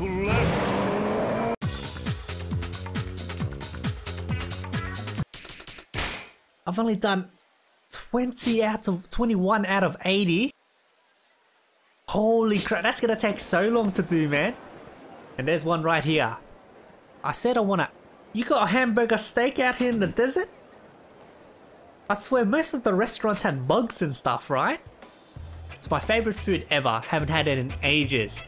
to left. I've only done 20 out of 21 out of 80. Holy crap, that's gonna take so long to do, man. And there's one right here. I said I wanna... You got a hamburger steak out here in the desert? I swear most of the restaurants had bugs and stuff, right? It's my favorite food ever. Haven't had it in ages.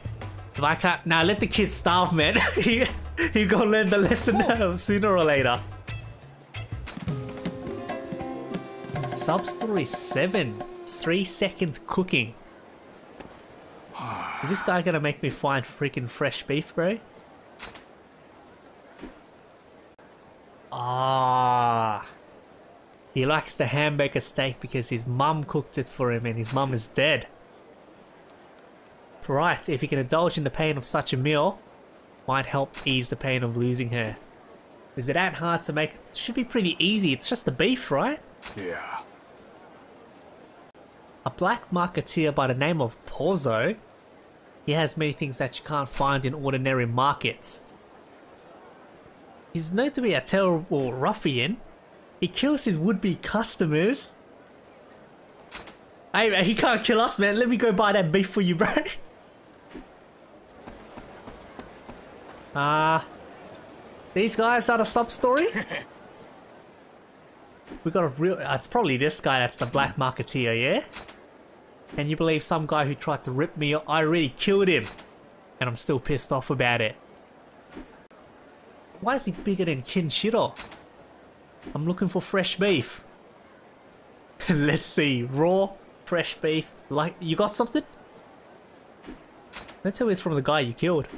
I can't... Now let the kids starve, man. he, he gonna learn the lesson sooner or later. Substory 7. 3 seconds cooking. Is this guy gonna make me find freaking fresh beef, bro? Ah. He likes the hamburger steak because his mum cooked it for him and his mum is dead. Right, if he can indulge in the pain of such a meal, might help ease the pain of losing her. Is it that hard to make? It should be pretty easy. It's just the beef, right? Yeah. A black marketeer by the name of Porzo. He has many things that you can't find in ordinary markets. He's known to be a terrible ruffian. He kills his would-be customers. Hey, man, he can't kill us, man. Let me go buy that beef for you, bro. Ah. Uh, these guys are the sub-story? we got a real... Uh, it's probably this guy that's the black marketeer, yeah? Can you believe some guy who tried to rip me I already killed him. And I'm still pissed off about it. Why is he bigger than Kenshiro? I'm looking for fresh beef. Let's see. Raw, fresh beef. Like, you got something? Let's tell it's from the guy you killed.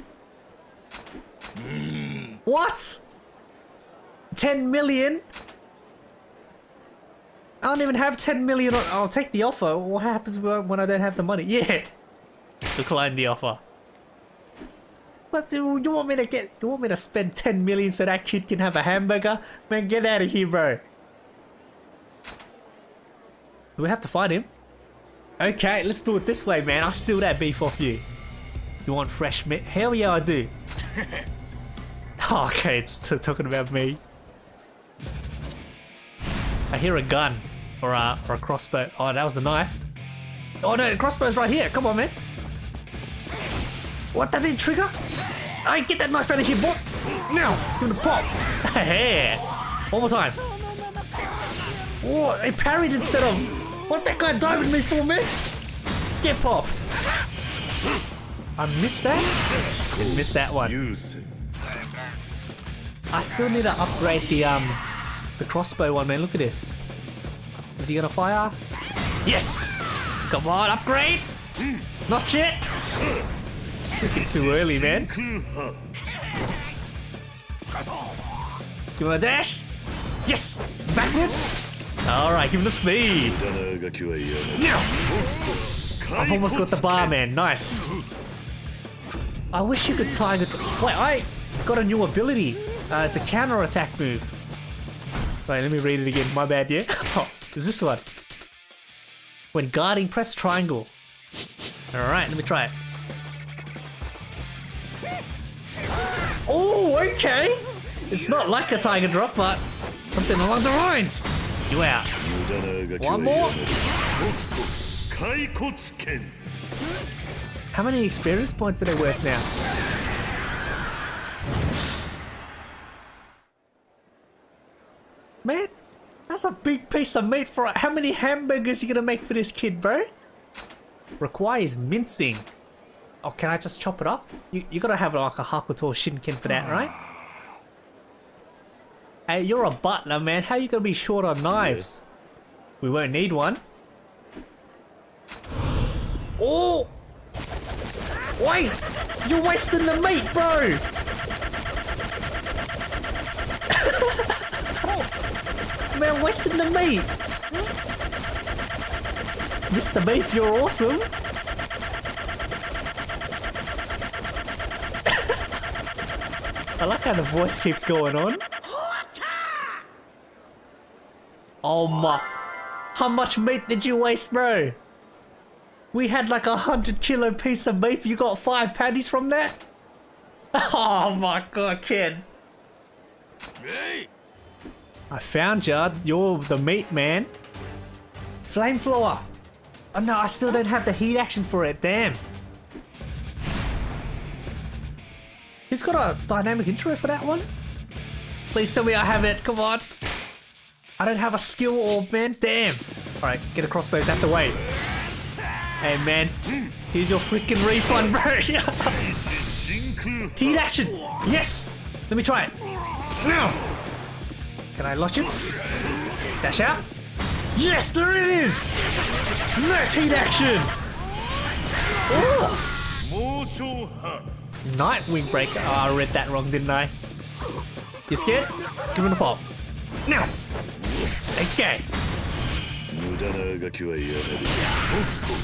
Mm. What? 10 million? I don't even have 10 million. I'll take the offer. What happens when I don't have the money? Yeah. Decline the offer. What do you want me to get? You want me to spend 10 million so that kid can have a hamburger? Man, get out of here, bro. Do we have to fight him? Okay, let's do it this way, man. I'll steal that beef off you. You want fresh meat? Hell yeah, I do. okay, it's talking about me. I hear a gun or a, or a crossbow. Oh, that was a knife. Oh no, the crossbow's right here. Come on, man. What, that didn't trigger? I get that knife out of here, boy. Now, give it a pop. Hey, one more time. Oh, I parried instead of... What that guy diving me for, man? Get popped. I missed that? I missed that one. I still need to upgrade the um the crossbow one, man. Look at this. Is he gonna fire? Yes! Come on, upgrade! Not yet! It's too early, man. Give him a dash? Yes! Backwards! Alright, give him the speed! I've almost got the bar, man. Nice. I wish you could tiger... Wait, I got a new ability. Uh, it's a counter-attack move. Wait, let me read it again. My bad, yeah? Oh, is this one? When guarding, press triangle. Alright, let me try it. Oh, okay! It's not like a tiger drop, but something along the lines. You out. One more. How many experience points are they worth now? A big piece of meat for how many hamburgers you gonna make for this kid, bro? Requires mincing. Oh, can I just chop it up? You, you gotta have like a Hokuto Shinken for that, ah. right? Hey, you're a butler, man. How you gonna be short on knives? We won't need one. Oh! Wait! You're wasting the meat, bro! Man, wasting the meat! Mr. Beef, you're awesome! I like how the voice keeps going on. Oh my... How much meat did you waste, bro? We had like a hundred kilo piece of beef. You got five patties from that? Oh my god, kid. Hey! I found you. You're the meat man. Flamethrower. Oh no, I still don't have the heat action for it. Damn. He's got a dynamic intro for that one. Please tell me I have it. Come on. I don't have a skill orb, man. Damn. All right, get a crossbows out the way. Hey, man. Here's your freaking refund, bro. Heat action! Yes! Let me try it. Now! Can I lodge him? Dash out. Yes, there it is! Nice heat action! Ooh! Nightwing Breaker. Oh, ah, I read that wrong, didn't I? You scared? Give him the pop. Now! Okay.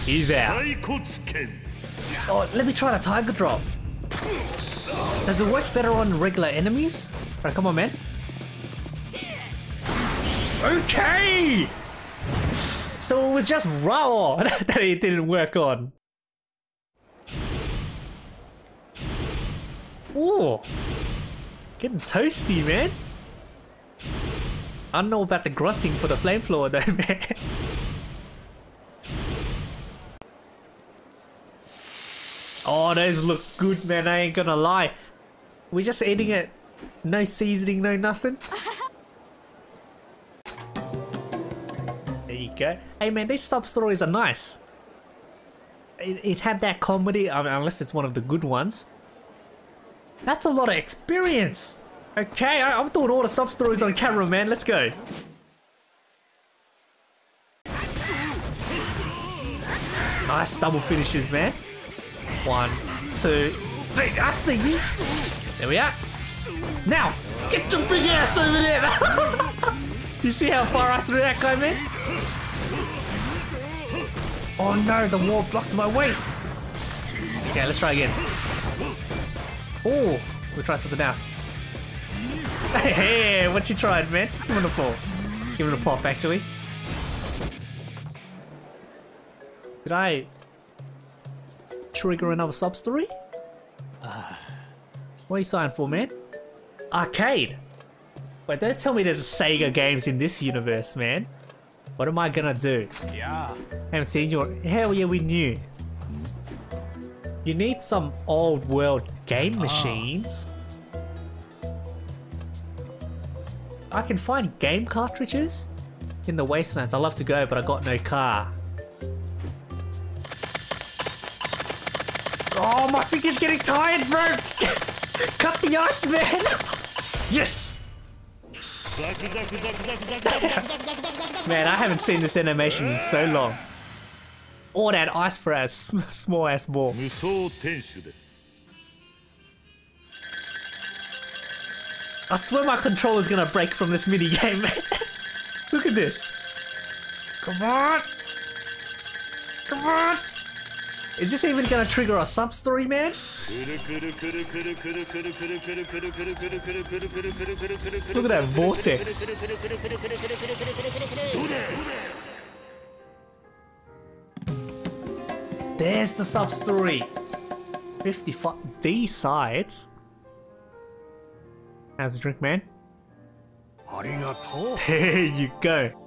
He's out. Oh, let me try the Tiger Drop. Does it work better on regular enemies? Right, come on, man. Okay! So it was just raw that it didn't work on. Ooh. Getting toasty, man. I don't know about the grunting for the flame flamethrower though, man. Oh, those look good, man. I ain't gonna lie. We're just eating it. No seasoning, no nothing. Go. Hey, man, these sub stories are nice. It, it had that comedy, I mean, unless it's one of the good ones. That's a lot of experience. Okay, I, I'm doing all the sub stories on camera, man. Let's go. Nice double finishes, man. One, two, three. I see you. There we are. Now, get your big ass over there. you see how far I threw that guy, man? Oh no, the wall blocked my way. Okay, let's try again. Oh, we'll try something else. Hey, hey, what you tried, man? Give it a pop. Give it a pop, actually. Did I trigger another sub story? Ah. what are you signed for, man? Arcade. Wait, don't tell me there's a Sega games in this universe, man. What am I gonna do? Yeah. Haven't seen your. Hell yeah, we knew. You need some old world game ah. machines. I can find game cartridges in the wastelands. I love to go, but I got no car. Oh, my finger's getting tired, bro! Cut the ice, man! yes! Man, I haven't seen this animation in so long. All that ice for a small ass ball. I swear my controller's gonna break from this mini game. Look at this. Come on! Come on! Is this even gonna trigger a sub story, man? Look at that vortex. There's the sub story. 55 D sides. How's the drink, man? There you go.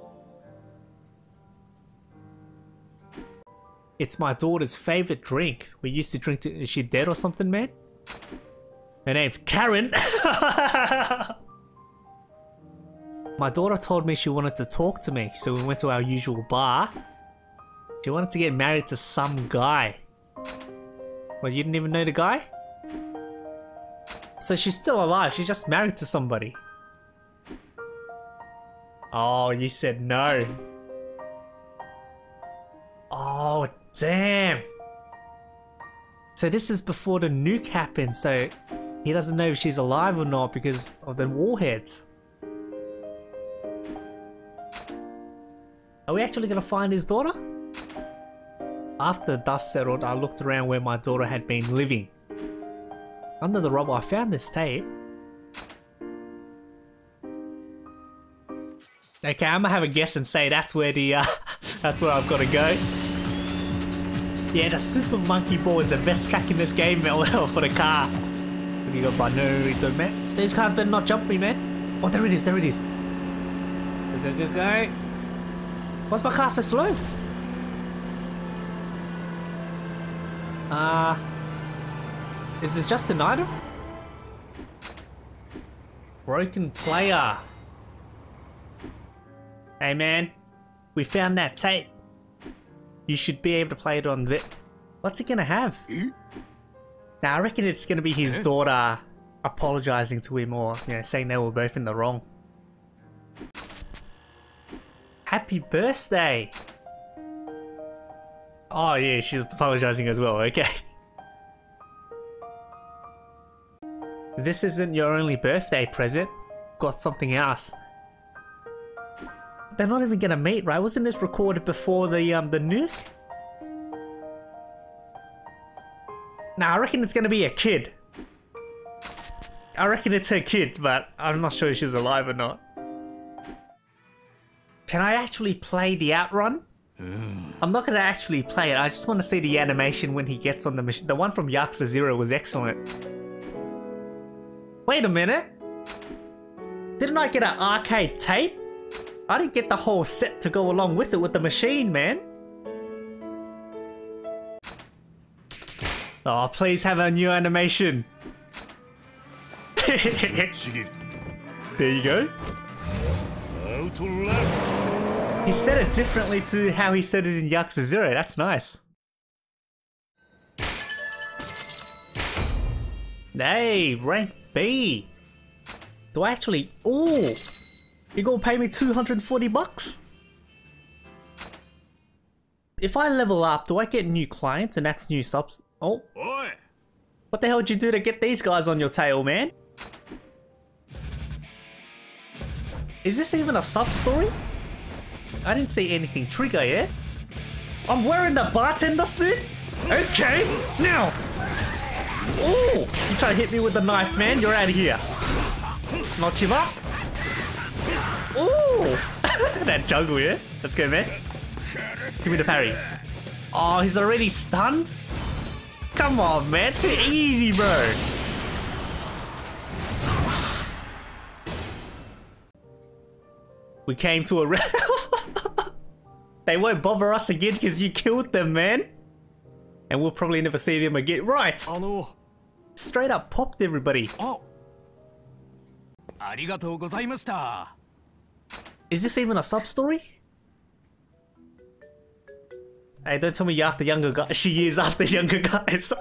It's my daughter's favorite drink. We used to drink it. Is she dead or something, man? Her name's Karen. my daughter told me she wanted to talk to me, so we went to our usual bar. She wanted to get married to some guy. Well, you didn't even know the guy? So she's still alive. She's just married to somebody. Oh, you said no. Damn. So this is before the nuke happened, so he doesn't know if she's alive or not because of the warheads. Are we actually gonna find his daughter? After the dust settled, I looked around where my daughter had been living. Under the rubble, I found this tape. Okay, I'm gonna have a guess and say that's where the uh, that's where I've got to go. Yeah, the Super Monkey Ball is the best track in this game for the car. You go by Naruto, man. These cars better not jump me, man. Oh, there it is, there it is. Go, go, go, go. Why's my car so slow? Uh, is this just an item? Broken player. Hey man, we found that tape. You should be able to play it on the. What's it gonna have? Now I reckon it's gonna be his Eh? daughter apologizing to him or you know saying they were both in the wrong. Happy birthday! Oh yeah, she's apologizing as well. Okay. This isn't your only birthday present. Got something else. They're not even gonna meet, right? Wasn't this recorded before the um the nuke? Nah, I reckon it's gonna be a kid. I reckon it's her kid, but I'm not sure if she's alive or not. Can I actually play the outrun? I'm not gonna actually play it. I just want to see the animation when he gets on the machine. The one from Yakuza Zero was excellent. Wait a minute. Didn't I get an arcade tape? I didn't get the whole set to go along with it with the machine, man. Oh, please have a new animation. there you go. He said it differently to how he said it in Yakuza 0. That's nice. Hey, rank B. Do I actually... Ooh! You gonna pay me 240 bucks? If I level up, do I get new clients and that's new subs? Oh, what the hell did you do to get these guys on your tail, man? Is this even a sub story? I didn't see anything trigger yet. I'm wearing the bartender suit? Okay, now! Ooh! You try to hit me with the knife, man, you're out of here. Not you up. Ooh! that jungle, yeah? Let's go, man. Give me the parry. Oh, he's already stunned? Come on, man. Too easy, bro. We came to a... re- they won't bother us again because you killed them, man. And we'll probably never see them again. Right. あの Straight up popped everybody. あありがとうございました Is this even a sub story? Hey, don't tell me you're after younger guys. She is after younger guys.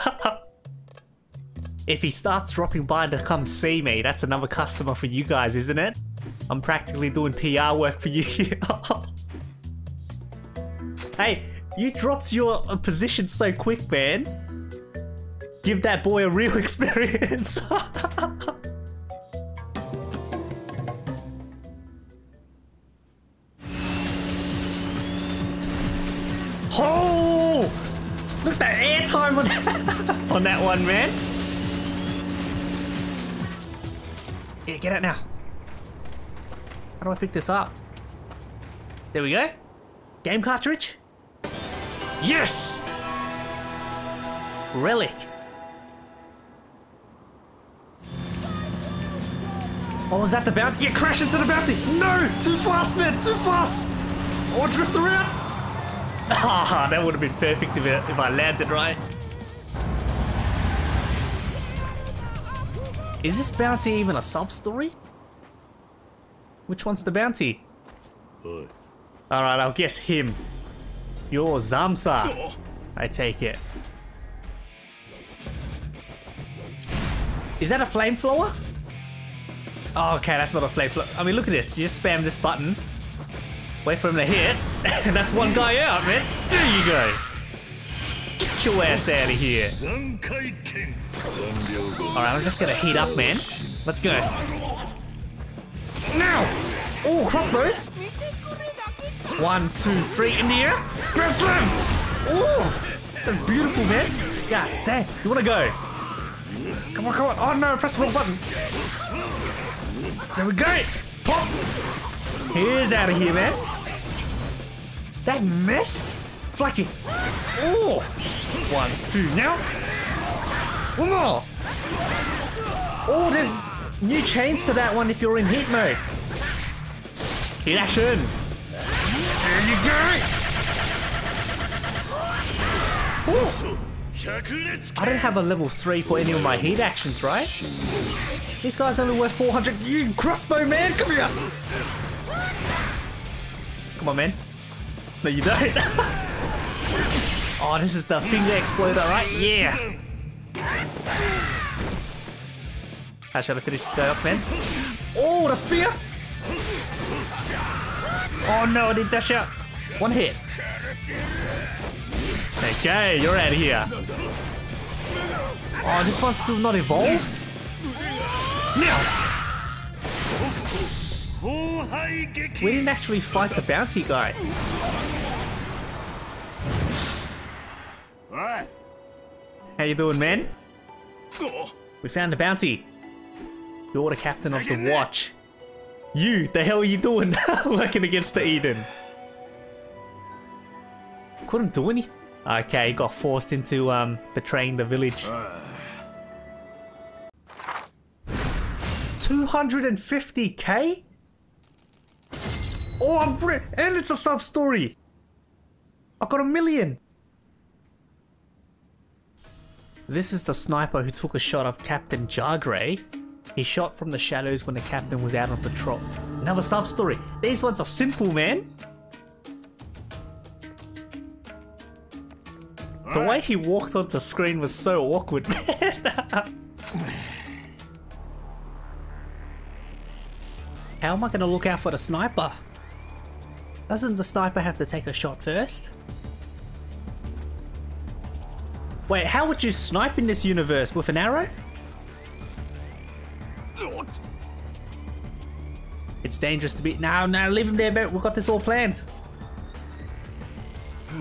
if he starts dropping by to come see me, that's another customer for you guys, isn't it? I'm practically doing PR work for you here. hey, you dropped your uh, position so quick, man. Give that boy a real experience. Oh! Look at that airtime on, on that one, man. Yeah, get out now. How do I pick this up? There we go. Game cartridge. Yes! Relic. Oh, is that the bounty? Yeah, crash into the bounty! No! Too fast, man! Too fast! Or drift around! Ah, that would have been perfect if, it, if I landed right. Is this bounty even a sub story? Which one's the bounty? Alright, I'll guess him. You're Zamza. I take it. Is that a flamethrower? Oh, okay, that's not a flamethrower. I mean, look at this. You just spam this button. Wait for him to hit. and that's one guy out, man. There you go. Get your ass out of here. Alright, I'm just gonna heat up, man. Let's go. Now! Oh, crossbows! One, two, three, in the air. Grand slam! Oh, beautiful, man. God damn, you wanna go? Come on, come on. Oh no, press the wrong button. There we go. Pop. Here's out of here, man. That missed? Flaky. Oh! One, two, now. One more. Oh, there's new chains to that one if you're in hit mode. Hit action. There you go. Ooh. I don't have a level 3 for any of my heat actions, right? These guys only worth 400. You crossbow man, come here! Come on, man. No, you don't. oh, this is the finger exploder, right? Yeah! How should I finish this guy off, man? Oh, the spear! Oh no, I didn't dash out. One hit. Okay, you're out of here. Oh, this one's still not evolved? Now! We didn't actually fight the bounty guy. How you doing, man? We found the bounty. You're the captain of the watch. You, the hell are you doing working against the Eden? Couldn't do anything. Okay, got forced into um, betraying the village. 250k? Oh, I'm br- and it's a sub story. I got a million. This is the sniper who took a shot of Captain Jargray. He shot from the shadows when the captain was out on patrol. Another sub story. These ones are simple, man. The way he walked onto screen was so awkward, man. How am I gonna look out for the sniper? Doesn't the sniper have to take a shot first? Wait, how would you snipe in this universe? With an arrow? It's dangerous to be. No, no, leave him there, mate. We've got this all planned.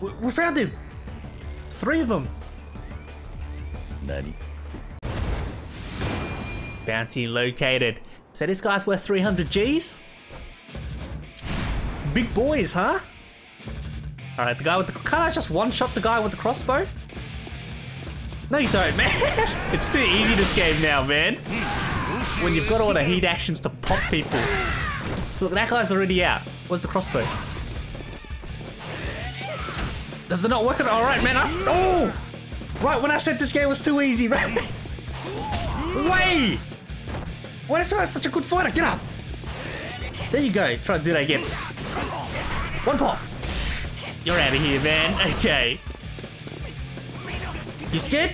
we, we found him. Three of them. 何 Bounty located. So this guy's worth 300 G's? Big boys, huh? Alright, the guy with the... Can't I just one-shot the guy with the crossbow? No you don't, man. it's too easy this game now, man. When you've got all the heat actions to pop people. Look, that guy's already out. Where's the crossbow? Does it not work? At- Alright, man. I... Oh! Right, when I said this game was too easy, right? Way! Why is such a good fighter? Get up! There you go. Try to do that again. One pop. You're out of here, man. Okay. You scared?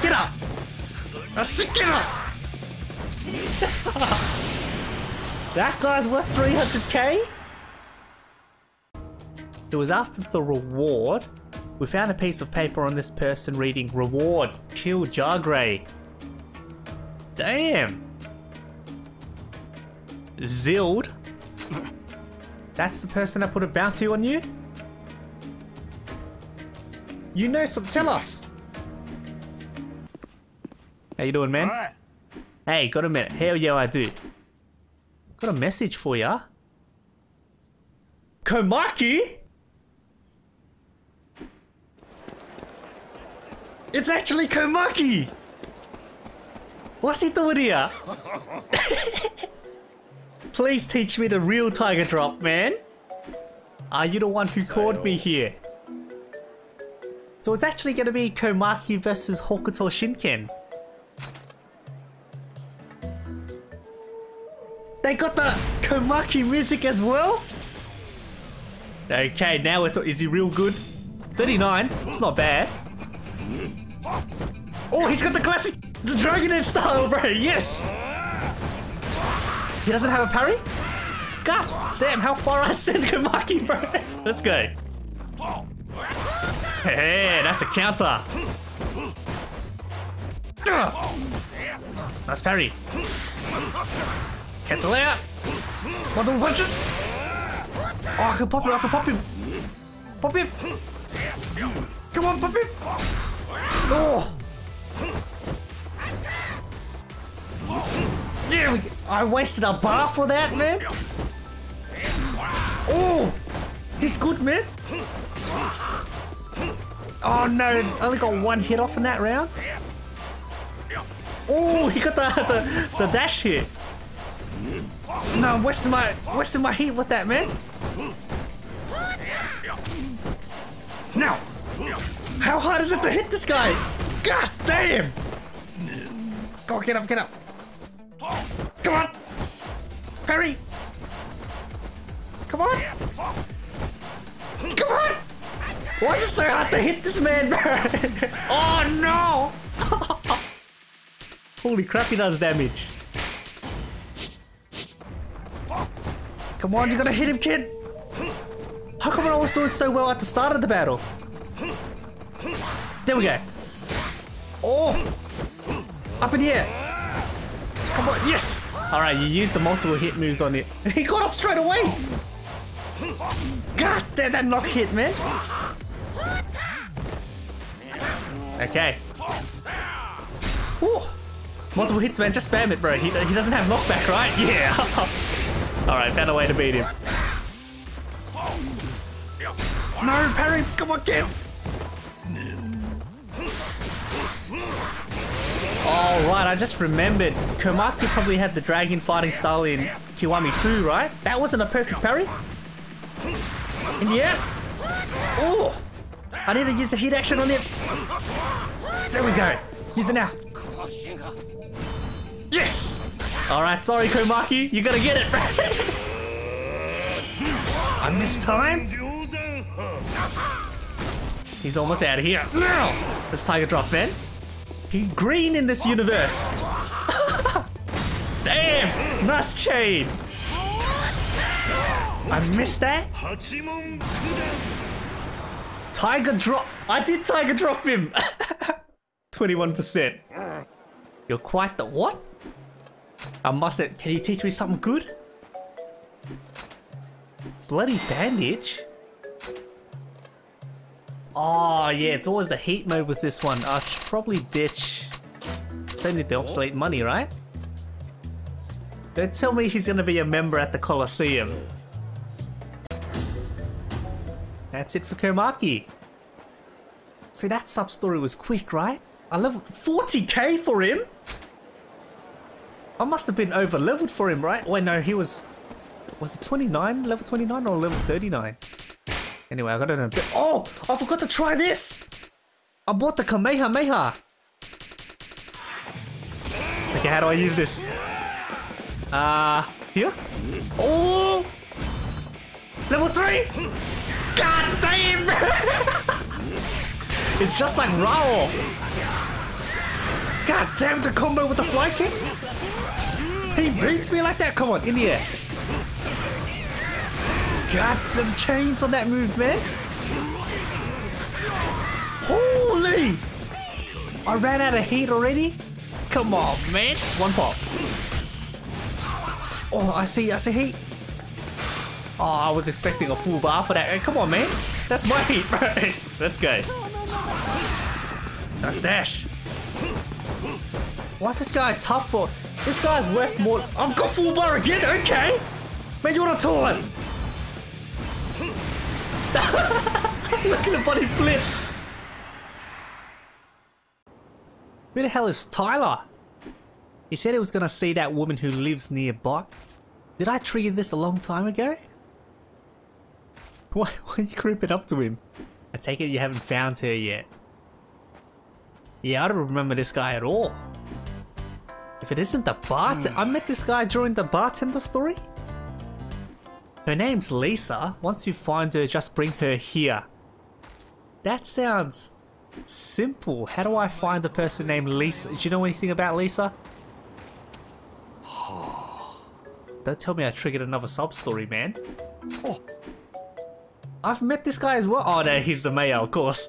Get up! I said get up! that guy's worth 300k? It was after the reward. We found a piece of paper on this person reading Reward, kill Jargray. Damn! Zild? That's the person that put a bounty on you? You know some, tell us! How you doing, man? おい Hey, got a minute. Hell yeah, I do. Got a message for ya. Komaki? It's actually Komaki! What's he doing here? Please teach me the real Tiger Drop, man. Ah, Are you the one who called me here? So it's actually gonna be Komaki versus Hokuto Shinken. They got the Komaki music as well? Okay, now it's is he real good? 39, it's not bad. Oh, he's got the classic the Dragon Edge style, bro, yes! He doesn't have a parry? God damn, how far I send Komaki, bro. Let's go. Hey, that's a counter. Nice parry. Cancel out. Multiple punches. Oh, I can pop him. I can pop him. Pop him. Come on, pop him. Oh. Yeah, we- I wasted a bar for that, man. Oh, he's good, man. Oh no, only got one hit off in that round. Oh, he got the, the, the dash hit. No, I'm wasting my, wasting my heat with that, man. Now, how hard is it to hit this guy? God damn! Go get up, get up. Come on! Parry! Come on! Come on! Why is it so hard to hit this man, bro? oh no! Holy crap, he does damage. Come on, you gotta hit him, kid! How come I was doing so well at the start of the battle? There we go. Oh! Up in here! Come on, yes! Alright, you used the multiple hit moves on it. He got up straight away! God damn, that knock hit, man! Okay. Whew. Multiple hits, man. Just spam it, bro. He, he doesn't have knockback, right? Yeah. Alright, found a way to beat him. No, parry! Come on, get him! Oh, right. I just remembered. Komaki probably had the dragon fighting style in Kiwami 2, right? That wasn't a perfect parry. In the air? Oh, I need to use the hit action on it. There we go. Use it now. Yes. All right. Sorry, Komaki. You gotta get it. I missed time. He's almost out of here. Now, let's tiger drop, Ben. He's green in this universe. Damn! Nice chain! I missed that? Tiger drop. I did tiger drop him. 21%. You're quite the what? I mustn't. Can you teach me something good? Bloody bandage? Oh yeah, it's always the heat mode with this one. I should probably ditch. Don't need the oh. obsolete money, right? Don't tell me he's gonna be a member at the Colosseum. That's it for Komaki. See, that sub story was quick, right? I leveled 40k for him? I must have been over leveled for him, right? Wait, no, he was. Was it 29? Level 29 or level 39? Anyway, I got it in a bit. Oh! I forgot to try this! I bought the Kamehameha! Okay, how do I use this? Uh, here? Oh! Level 3! God damn! it's just like Raoh! God damn the combo with the fly kick! He beats me like that! Come on, in the air! God, the chains on that move, man! Holy! I ran out of heat already? Come on, man! One pop. Oh, I see, I see heat. Oh, I was expecting a full bar for that. Come on, man. That's my heat, bro. Let's go. That's dash. Why's this guy tough for? This guy's worth more. I've got full bar again. Okay. Man, you want a taunt? Look at the body flip. Who the hell is Tyler? He said he was gonna see that woman who lives nearby. Did I trigger this a long time ago? Why, why are you creeping up to him? I take it you haven't found her yet. Yeah, I don't remember this guy at all. If it isn't the bartender, hmm. I met this guy during the bartender story. Her name's Lisa. Once you find her, just bring her here. That sounds simple. How do I find a person named Lisa? Do you know anything about Lisa? Don't tell me I triggered another sub story, man. Oh. I've met this guy as well. Oh no, he's the mayor, of course.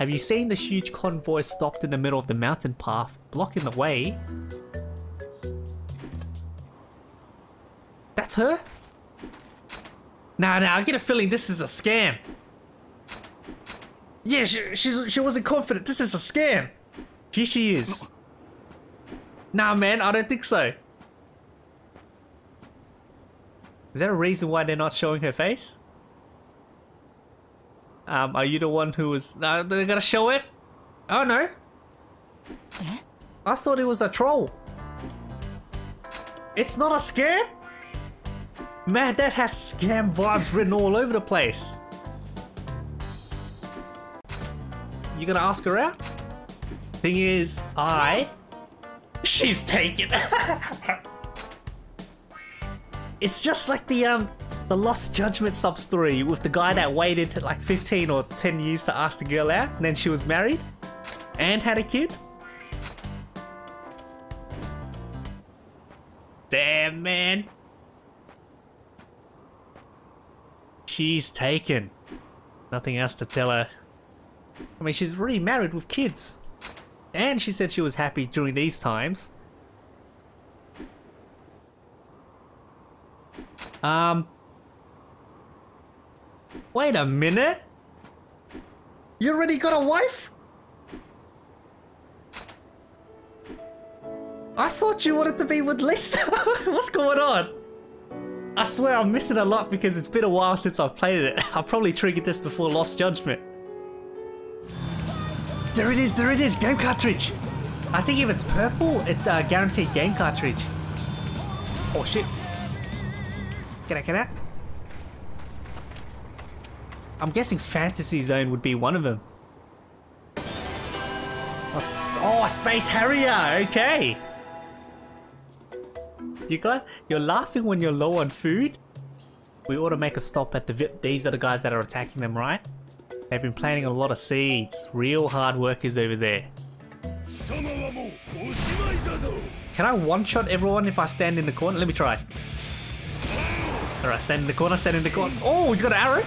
Have you seen the huge convoy stopped in the middle of the mountain path, blocking the way? That's her? Nah, nah, I get a feeling this is a scam. Yeah, she, she's, she wasn't confident. This is a scam. Here she is. Nah, man, I don't think so. Is there a reason why they're not showing her face? Um, are you the one who was... No, they're gonna show it? Oh, no. I thought it was a troll. It's not a scam? Man, that had scam vibes written all over the place. You gonna ask her out? Thing is, I... She's taken. it's just like the um the Lost Judgment sub story with the guy that waited like 15 or 10 years to ask the girl out, and then she was married and had a kid. Damn, man. She's taken. Nothing else to tell her. I mean, she's remarried with kids. And she said she was happy during these times. Um. Wait a minute. You already got a wife? I thought you wanted to be with Lisa. What's going on? I swear I'm missing a lot because it's been a while since I've played it. I probably triggered this before Lost Judgment. There it is, there it is, game cartridge. I think if it's purple, it's a guaranteed game cartridge. Oh shit. Can I, can I? I'm guessing Fantasy Zone would be one of them. Oh, Space Harrier, okay. You got, you're laughing when you're low on food? We ought to make a stop at the, these are the guys that are attacking them, right? They've been planting a lot of seeds. Real hard workers over there. Can I one-shot everyone if I stand in the corner? Let me try. Alright, stand in the corner, stand in the corner. Oh, you got an arrow?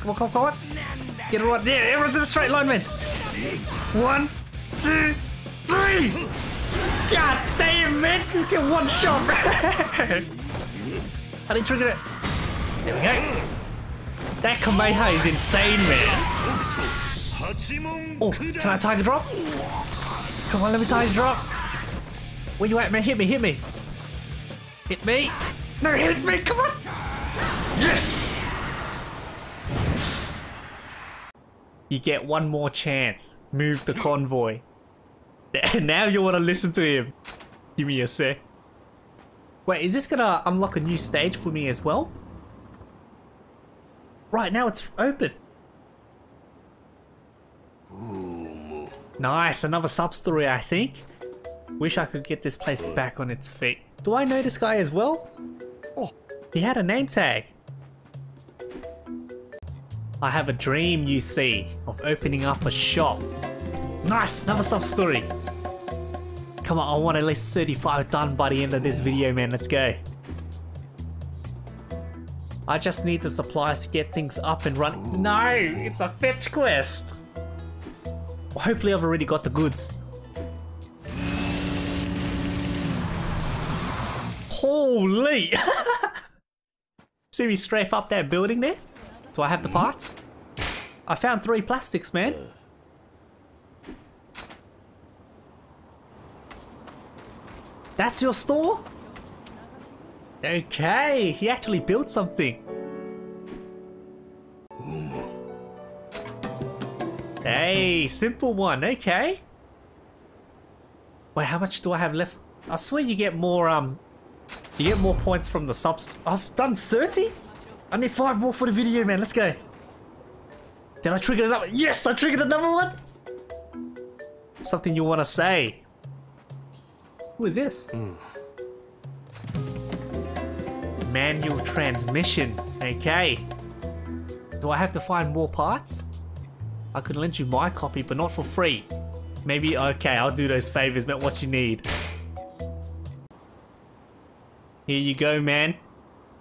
Come on, come on, come on. Get it right there. Everyone's in a straight line, man. One, two, three. God damn, man. You get one shot. I didn't trigger it. There we go. That Kameha is insane, man. Oh, can I tiger drop? Come on, let me tiger drop. Where you at, man? Hit me, hit me. Hit me. No, hit me, come on. Yes! You get one more chance. Move the convoy. now you want to listen to him. Give me a sec. Wait, is this gonna unlock a new stage for me as well? Right, now it's open. Nice, another sub-story I think. Wish I could get this place back on its feet. Do I know this guy as well? Oh, he had a name tag. I have a dream, you see, of opening up a shop. Nice, another sub-story. Come on, I want at least 35 done by the end of this video, man. Let's go. I just need the supplies to get things up and running. No, it's a fetch quest. Hopefully I've already got the goods. Holy! See me strafe up that building there? Do I have the parts? I found three plastics, man. That's your store? Okay, he actually built something. Hey, simple one, okay. Wait, how much do I have left? I swear you get more, um, you get more points from the subs. I've done 30? I need five more for the video, man. Let's go. Did I trigger another? Yes, I triggered another one. Something you want to say? Who is this? Mm manual transmission. Okay. Do I have to find more parts? I could lend you my copy, but not for free. Maybe, okay, I'll do those favors, but what you need. Here you go, man.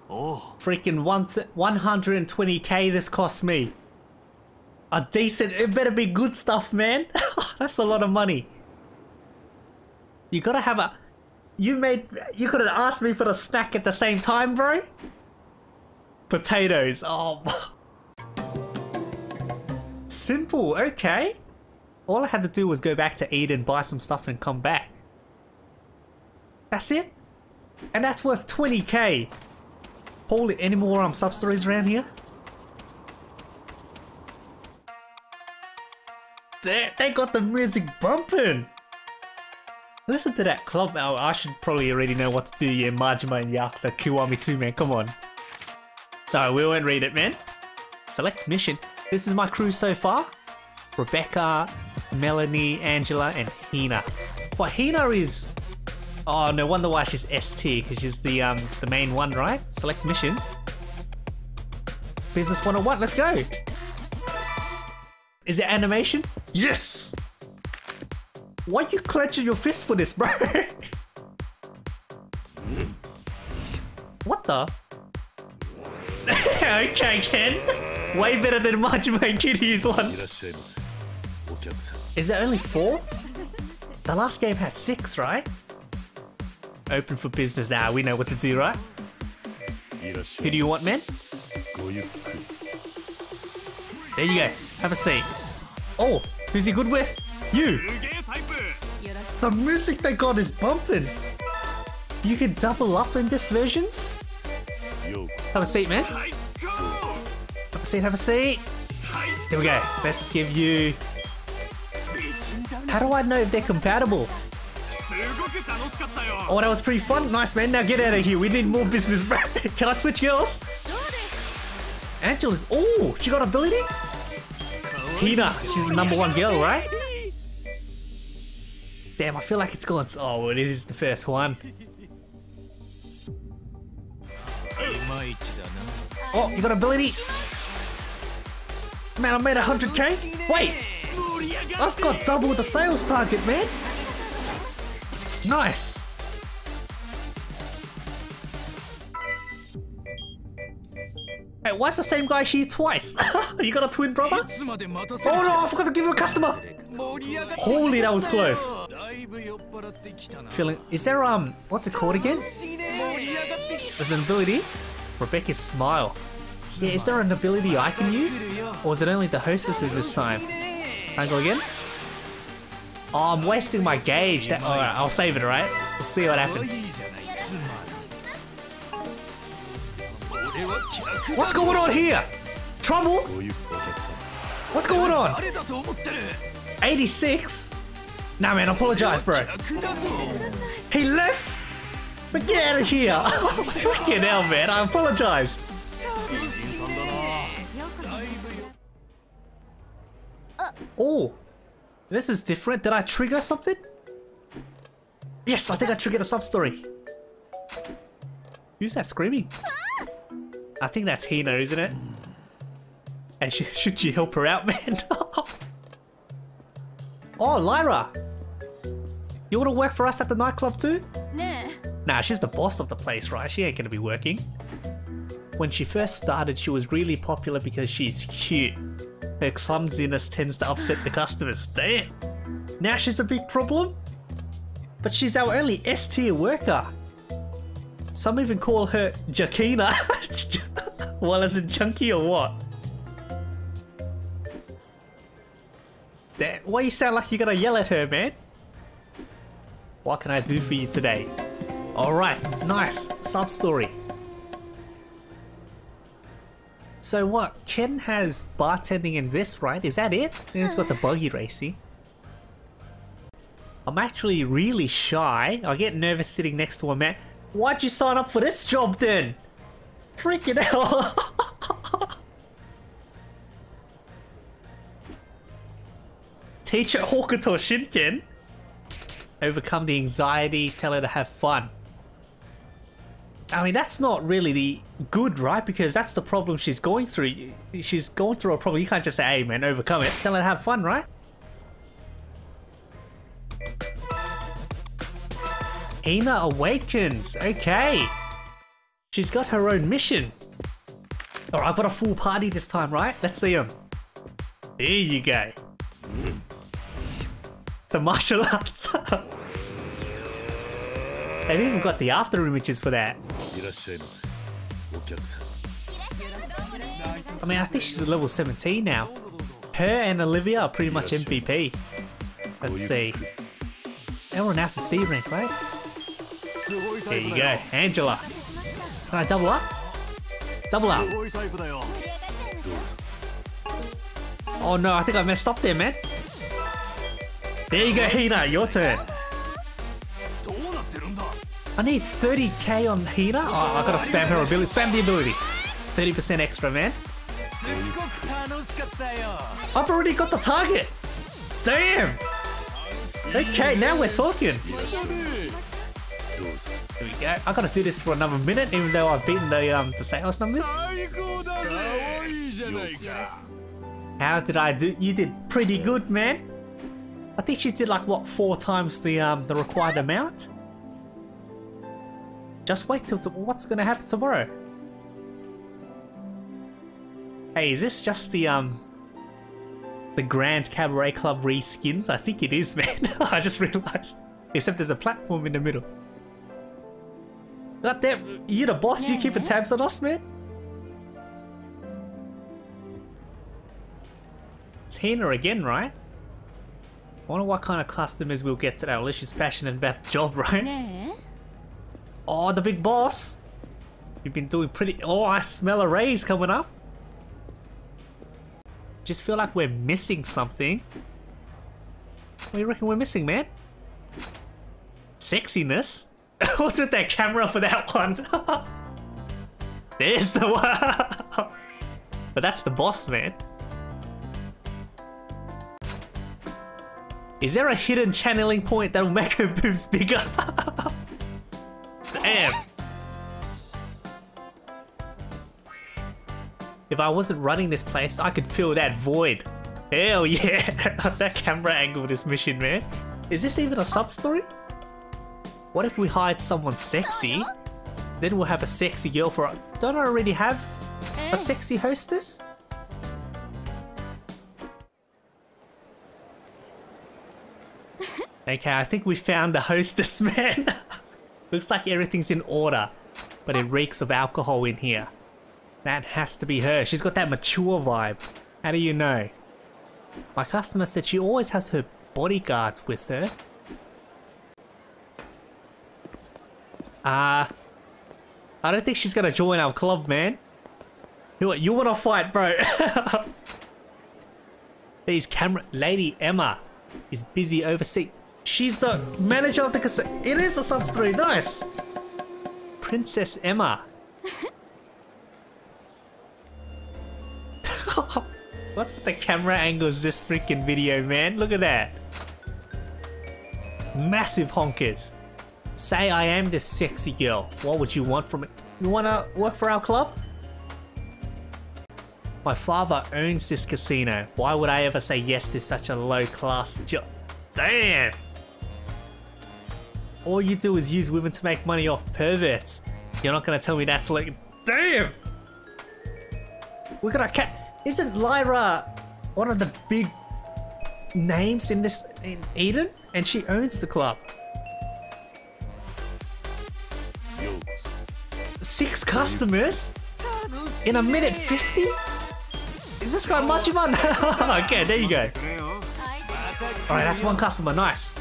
Oh. Freaking one 120k this cost me. A decent, it better be good stuff, man. That's a lot of money. You gotta have a, you made you could have asked me for the snack at the same time, bro. Potatoes. Oh. Simple. Okay. All I had to do was go back to Eden, buy some stuff, and come back. That's it. And that's worth 20k. Holy, any more um sub stories around here? They, they got the music bumping. Listen to that club. Oh, I should probably already know what to do. Yeah, Majima and Yakuza Kiwami too, man. Come on. Sorry, we won't read it, man. Select mission. This is my crew so far. Rebecca, Melanie, Angela, and Hina. But Hina is... Oh, no wonder why she's ST, because she's the um the main one, right? Select mission. Business 101, let's go! Is it animation? Yes! Why you clenching your fist for this, bro? what the? okay, Ken. Way better than Majima kiddies one. Is there only four? The last game had six, right? Open for business now, we know what to do, right? Who do you want, man? There you go, have a seat. Oh, who's he good with? You! The music they got is bumping. You can double up in this version. Have a seat, man. Have a seat, have a seat. Here we go. Let's give you... How do I know if they're compatible? Oh, that was pretty fun. Nice, man. Now get out of here. We need more business, bro. Can I switch girls? Angela's... Oh, she got ability? Hina. She's the number one girl, right? Damn, I feel like it's gone. Oh, it is the first one. Oh, you got ability? Man, I made 100k? Wait! I've got double the sales target, man! Nice! Hey, why's the same guy here twice? you got a twin brother? Oh no, I forgot to give you a customer! Holy, that was close. Feeling, is there, um, what's it called again? There's an ability? Rebecca's smile. Yeah, is there an ability I can use? Or is it only the hostesses this time? Can I go again? Oh, I'm wasting my gauge. All right, I'll save it, alright? We'll see what happens. What's going on here? Trouble? What's going on? 86? Nah, man, apologize, bro. He left? But get out of here! Fucking hell, man, I apologize. Oh, this is different. Did I trigger something? Yes, I think I triggered a sub story. Who's that screaming? I think that's Hina, isn't it? And sh should you help her out, man? oh, Lyra! You wanna work for us at the nightclub too? ね Nah, she's the boss of the place, right? She ain't gonna be working. When she first started, she was really popular because she's cute. Her clumsiness tends to upset the customers. Damn! Now she's a big problem? But she's our only S tier worker. Some even call her Junkina. well, as a junkie or what? Why you sound like you're gonna yell at her, man? What can I do for you today? Alright, nice. Sub story. So what? Ken has bartending in this, right? Is that it? Then it's got the buggy racing. I'm actually really shy. I get nervous sitting next to a man. Why'd you sign up for this job then? Freaking hell. Teacher Hokuto Shinken. Overcome the anxiety, tell her to have fun. I mean, that's not really the good, right? Because that's the problem she's going through. She's going through a problem. You can't just say, hey, man, overcome it. Tell her to have fun, right? Hina awakens. Okay. She's got her own mission. All right, I've got a full party this time, right? Let's see them. There you go. The martial arts. They've even got the after images for that. I mean, I think she's level 17 now. Her and Olivia are pretty much MVP. Let's see. Everyone else is C rank, right? There you go, Angela. Alright, double up. Double up. Oh no, I think I messed up there, man. There you go, Hina, your turn. I need 30k on Hina? Oh, I gotta spam her ability. Spam the ability. 30% extra, man. I've already got the target. Damn. Okay, now we're talking go. I gotta do this for another minute, even though I've beaten the um the sales numbers. How did I do? You did pretty good, man. I think she did like what four times the um the required amount. Just wait till what's gonna happen tomorrow. Hey, is this just the um the Grand Cabaret Club reskins? I think it is, man. I just realized. Except there's a platform in the middle. God damn, you the boss? You keeping tabs on us, man? It's Hina again, right? Wonder what kind of customers we'll get today. Well, at least she's passionate about the job, right? ね Oh, the big boss! You've been doing pretty. Oh, I smell a raise coming up. Just feel like we're missing something. What do you reckon we're missing, man? Sexiness? What's with that camera for that one? There's the one! but that's the boss, man. Is there a hidden channeling point that'll make her boobs bigger? Damn! If I wasn't running this place, I could fill that void. Hell yeah! that camera angle this mission, man. Is this even a sub story? What if we hired someone sexy? Then we'll have a sexy girl for. Don't I already have a eh. sexy hostess? Okay, I think we found the hostess, man. Looks like everything's in order, but it reeks of alcohol in here. That has to be her. She's got that mature vibe. How do you know? My customer said she always has her bodyguards with her. Uh, I don't think she's gonna join our club, man. You? You wanna fight, bro? These camera lady Emma is busy overseeing. She's the manager of the casino. It is a sub story. Nice. Princess Emma. What's with the camera angles this freaking video, man? Look at that. Massive honkers. Say I am this sexy girl. What would you want from it? You wanna work for our club? My father owns this casino. Why would I ever say yes to such a low class job? Damn! All you do is use women to make money off perverts. You're not gonna tell me that's like. Damn! We're gonna cat. Isn't Lyra one of the big names in this in Eden? And she owns the club. six customers in a minute 50? Is this guy Machiman? okay, there you go. Alright, that's one customer, nice.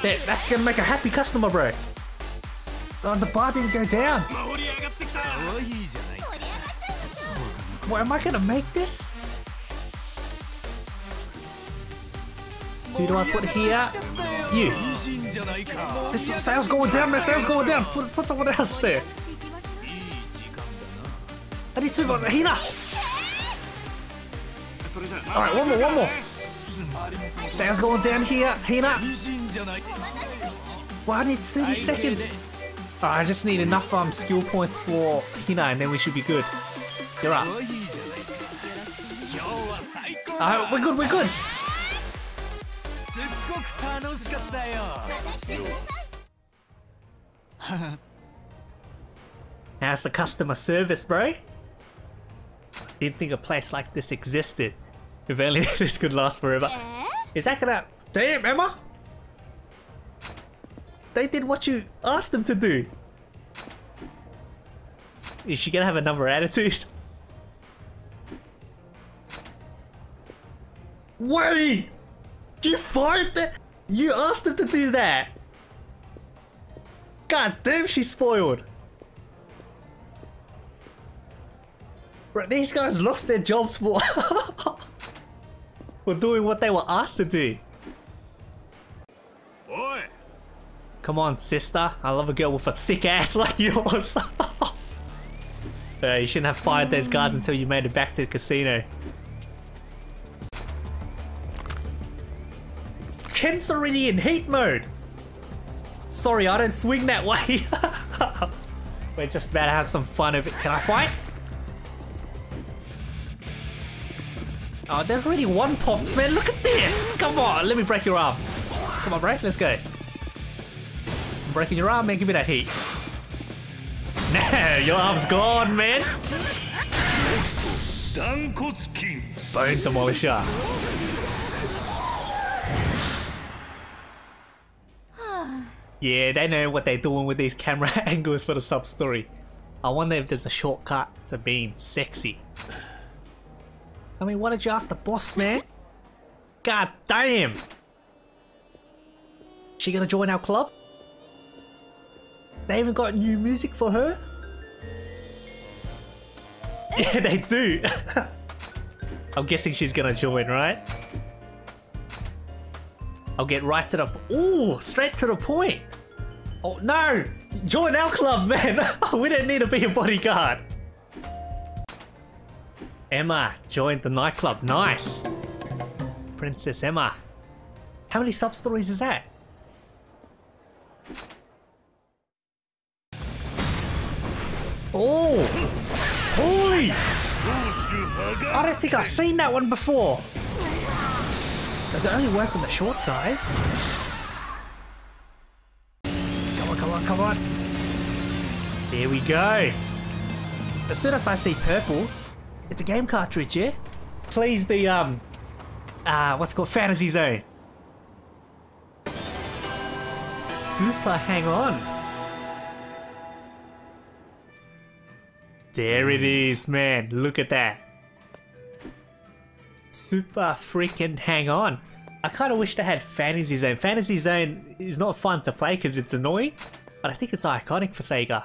That's gonna make a happy customer, bro. Oh, the bar didn't go down. What, am I gonna make this? Who do I put here? You. Missile's going down, missile's going down! Put, put someone else there! I need two more, Hina! Alright, one more, one more! Missile's going down here, Hina! Why Well, I need 30 seconds! Oh, I just need enough um, skill points for Hina and then we should be good. You're up. Alright, we're good, we're good! すっごく楽しかったよ How's the customer service, bro? Didn't think a place like this existed. If only this could last forever. え Is that gonna... Damn, Emma! They did what you asked them to do. Is she gonna have another attitude? Wait! You fired that? You asked them to do that! God damn, she's spoiled. Bro, these guys lost their jobs for... were doing what they were asked to do. おい Come on, sister. I love a girl with a thick ass like yours. Uh, you shouldn't have fired those guards until you made it back to the casino. Chen's already in heat mode. Sorry, I don't swing that way. We're just about to have some fun of it. Can I fight? Oh, there's already one pops, man. Look at this. Come on, let me break your arm. Come on, break. Let's go. I'm breaking your arm, man. Give me that heat. Now, your arm's gone, man. Bone demolisher. Yeah, they know what they're doing with these camera angles for the sub story. I wonder if there's a shortcut to being sexy. I mean, why did you ask the boss, man? God damn! She gonna join our club? They even got new music for her? Yeah, they do. I'm guessing she's gonna join, right? I'll get right to the. Ooh, straight to the point. Oh, no! Join our club, man! we don't need to be a bodyguard! Emma joined the nightclub. Nice! Princess Emma. How many sub-stories is that? Oh! Holy! I don't think I've seen that one before! Does it only work on the short guys? On, come on, come on. Here we go. As soon as I see purple, it's a game cartridge, yeah? Please be, um, uh, what's it called? Fantasy Zone. Super hang on. There it is, man. Look at that. Super freaking hang on. I kind of wish they had Fantasy Zone. Fantasy Zone is not fun to play because it's annoying, but I think it's iconic for Sega.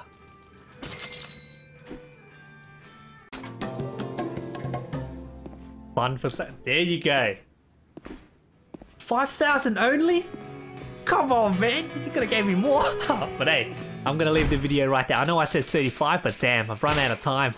For Sega. There you go. 5,000 only? Come on, man. You could have gave me more. but hey, I'm going to leave the video right there. I know I said 35, but damn, I've run out of time.